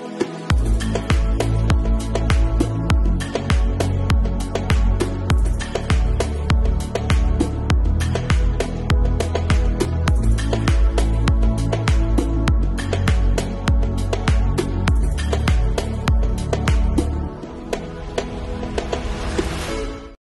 you